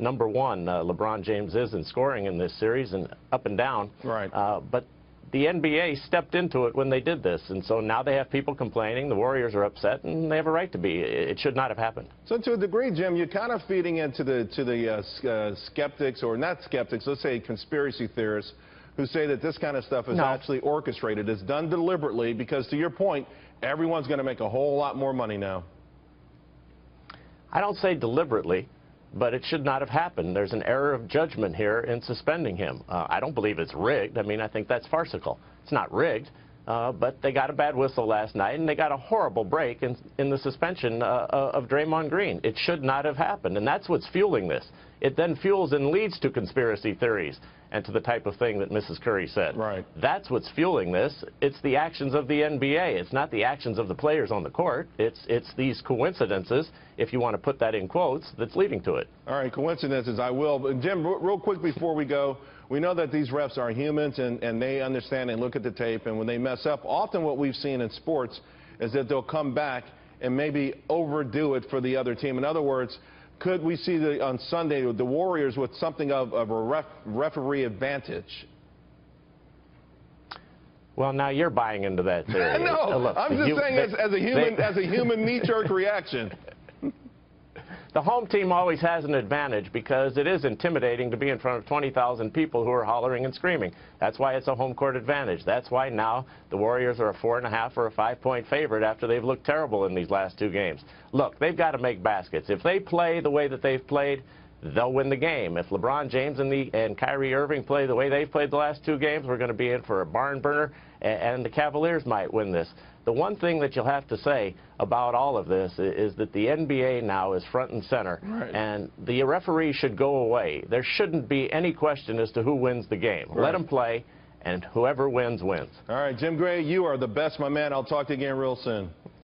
number one, uh, LeBron James is in scoring in this series and up and down. Right. Uh, but the NBA stepped into it when they did this, and so now they have people complaining. The Warriors are upset, and they have a right to be. It should not have happened. So to a degree, Jim, you're kind of feeding into the to the uh, uh, skeptics, or not skeptics, let's say conspiracy theorists, who say that this kind of stuff is no. actually orchestrated. It's done deliberately because, to your point, everyone's going to make a whole lot more money now. I don't say deliberately but it should not have happened. There's an error of judgment here in suspending him. Uh, I don't believe it's rigged. I mean, I think that's farcical. It's not rigged, uh, but they got a bad whistle last night, and they got a horrible break in, in the suspension uh, uh of Draymond Green. It should not have happened, and that's what's fueling this. It then fuels and leads to conspiracy theories and to the type of thing that Mrs. Curry said. Right. That's what's fueling this. It's the actions of the NBA. It's not the actions of the players on the court. It's it's these coincidences, if you want to put that in quotes, that's leading to it. All right, coincidences, I will. But Jim, real quick before we go, we know that these refs are humans and, and they understand and look at the tape, and when they mess up, often what we've seen in sports is that they'll come back and maybe overdo it for the other team. In other words, could we see the, on Sunday the Warriors with something of, of a ref, referee advantage? Well, now you're buying into that theory. no, look, I'm just saying as, as, a human, they, as a human knee-jerk reaction. The home team always has an advantage because it is intimidating to be in front of 20,000 people who are hollering and screaming. That's why it's a home court advantage. That's why now the Warriors are a four and a half or a five point favorite after they've looked terrible in these last two games. Look, they've got to make baskets. If they play the way that they've played, they'll win the game. If LeBron James and, the, and Kyrie Irving play the way they've played the last two games, we're going to be in for a barn burner, and, and the Cavaliers might win this. The one thing that you'll have to say about all of this is that the NBA now is front and center, right. and the referee should go away. There shouldn't be any question as to who wins the game. Right. Let them play, and whoever wins, wins. All right, Jim Gray, you are the best, my man. I'll talk to you again real soon.